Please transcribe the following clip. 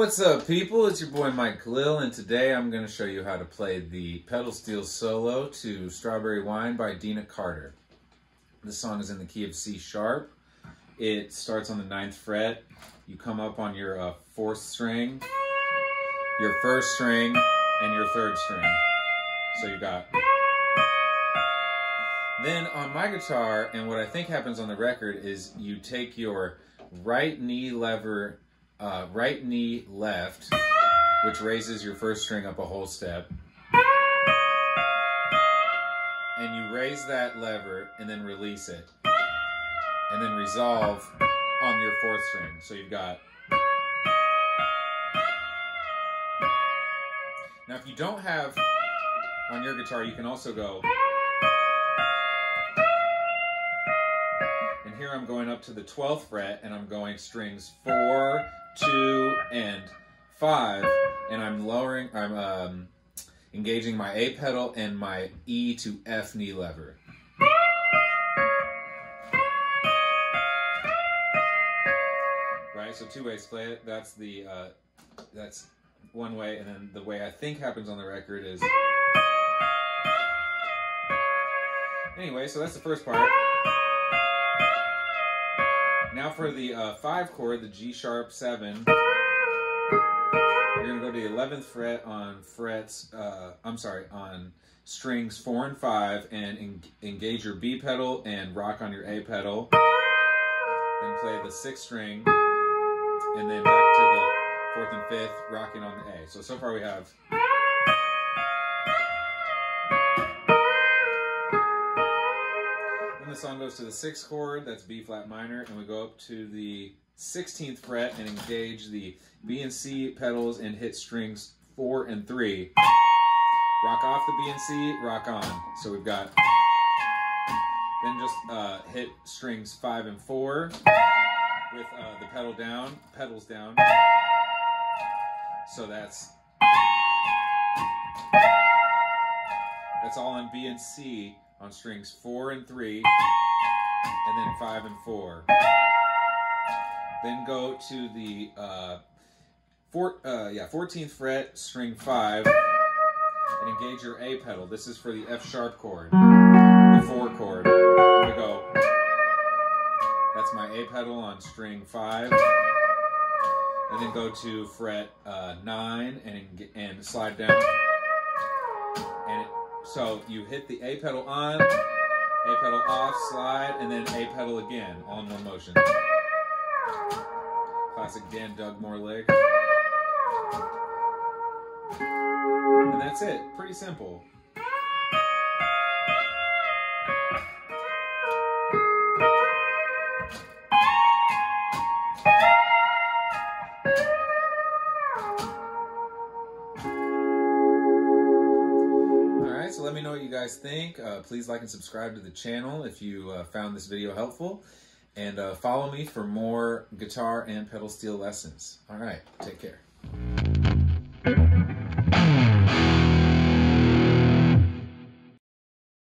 What's up, people? It's your boy Mike Khalil, and today I'm going to show you how to play the pedal steel solo to Strawberry Wine by Deana Carter. This song is in the key of C sharp. It starts on the ninth fret. You come up on your uh, fourth string, your first string, and your third string. So you got. Then on my guitar, and what I think happens on the record is you take your right knee lever uh, right knee left, which raises your first string up a whole step. And you raise that lever and then release it. And then resolve on your fourth string. So you've got. Now, if you don't have on your guitar, you can also go. Here I'm going up to the 12th fret and I'm going strings four, two, and five, and I'm lowering, I'm um, engaging my A pedal and my E to F knee lever. Right, so two ways play it. That's the, uh, that's one way, and then the way I think happens on the record is... Anyway, so that's the first part. Now for the uh, five chord, the G sharp seven, you're gonna go to the 11th fret on frets, uh, I'm sorry, on strings four and five and en engage your B pedal and rock on your A pedal. Then play the sixth string and then back to the fourth and fifth, rocking on the A. So, so far we have the song goes to the sixth chord, that's B flat minor, and we go up to the 16th fret and engage the B and C pedals and hit strings four and three. Rock off the B and C, rock on. So we've got, then just uh, hit strings five and four with uh, the pedal down, pedals down. So that's, that's all on B and C on strings four and three, and then five and four. Then go to the uh, four, uh, yeah, 14th fret, string five, and engage your A pedal. This is for the F sharp chord, the four chord. Here we go. That's my A pedal on string five. And then go to fret uh, nine and, and slide down. So you hit the A pedal on, A pedal off, slide, and then A pedal again, all in one motion. Classic Dan Dugmore lick. And that's it. Pretty simple. Guys think. Uh, please like and subscribe to the channel if you uh, found this video helpful. And uh, follow me for more guitar and pedal steel lessons. All right, take care.